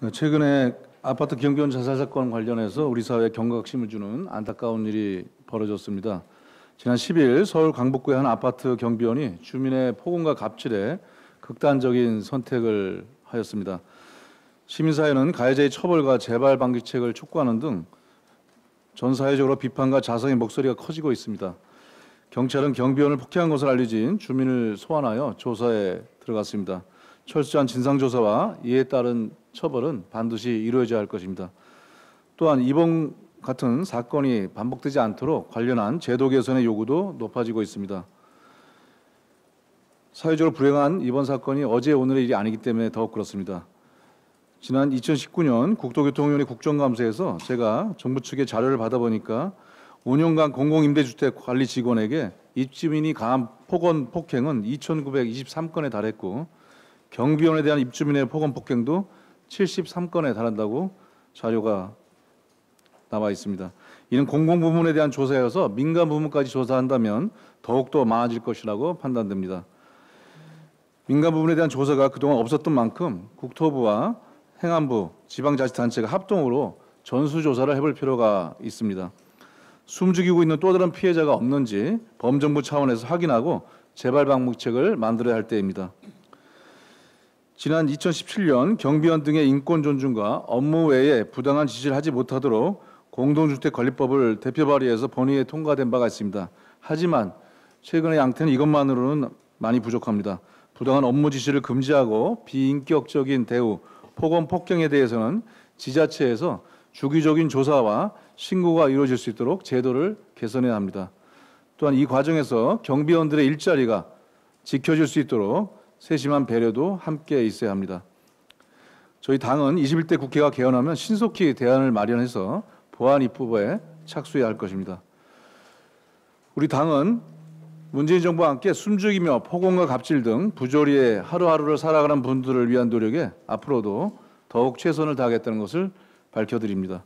네, 최근에 아파트 경비원 자살 사건 관련해서 우리 사회에 경각심을 주는 안타까운 일이 벌어졌습니다. 지난 10일 서울 강북구의 한 아파트 경비원이 주민의 폭언과 갑질에 극단적인 선택을 하였습니다. 시민사회는 가해자의 처벌과 재발 방지책을 촉구하는 등 전 사회적으로 비판과 자성의 목소리가 커지고 있습니다. 경찰은 경비원을 폭행한 것을 알려진 주민을 소환하여 조사에 들어갔습니다. 철저한 진상조사와 이에 따른 처벌은 반드시 이루어져야 할 것입니다. 또한 이번 같은 사건이 반복되지 않도록 관련한 제도 개선의 요구도 높아지고 있습니다. 사회적으로 불행한 이번 사건이 어제 오늘의 일이 아니기 때문에 더욱 그렇습니다. 지난 2019년 국토교통위원회 국정감사에서 제가 정부 측의 자료를 받아보니까 5년간 공공임대주택 관리 직원에게 입주민이 가한 폭언 폭행은 2,923건에 달했고 경비원에 대한 입주민의 폭언 폭행도 73건에 달한다고 자료가 나와 있습니다. 이는 공공 부문에 대한 조사여서 민간 부문까지 조사한다면 더욱더 많아질 것이라고 판단됩니다. 민간 부분에 대한 조사가 그동안 없었던 만큼 국토부와 행안부, 지방자치단체가 합동으로 전수조사를 해볼 필요가 있습니다. 숨죽이고 있는 또 다른 피해자가 없는지 범정부 차원에서 확인하고 재발 방목책을 만들어야 할 때입니다. 지난 2017년 경비원 등의 인권 존중과 업무 외에 부당한 지시를 하지 못하도록 공동주택관리법을 대표 발의해서 본회의에 통과된 바가 있습니다. 하지만 최근의 양태는 이것만으로는 많이 부족합니다. 부당한 업무 지시를 금지하고 비인격적인 대우, 폭언 폭행에 대해서는 지자체에서 주기적인 조사와 신고가 이루어질 수 있도록 제도를 개선해야 합니다. 또한 이 과정에서 경비원들의 일자리가 지켜질 수 있도록 세심한 배려도 함께 있어야 합니다. 저희 당은 21대 국회가 개헌하면 신속히 대안을 마련해서 보안 입법에 착수해야 할 것입니다. 우리 당은 문재인 정부와 함께 숨죽이며 폭언과 갑질 등 부조리에 하루하루를 살아가는 분들을 위한 노력에 앞으로도 더욱 최선을 다하겠다는 것을 밝혀드립니다.